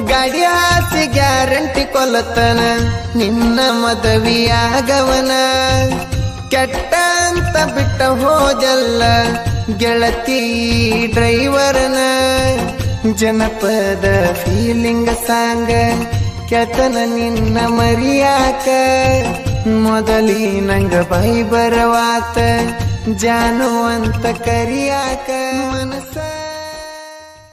ಗಾಡಿ ಗ್ಯಾರಂಟಿ ಕೊಲ್ಲತನ ನಿನ್ನ ಮದವಿಯಾಗವನ. ಕೆಟ್ಟ ಅಂತ ಬಿಟ್ಟ ಹೋದಲ್ಲ, ಗೆಳತಿ ಡ್ರೈವರನ. ಜನಪದ ಫೀಲಿಂಗ್ ಸಾಂಗ ಕೆತನ ನಿನ್ನ ಮರಿಯಾಕ. ಮೊದಲಿ ನಂಗ ಬೈ ಬರವಾತ ಜಾನುವಂತ ಕರಿಯಾಕ.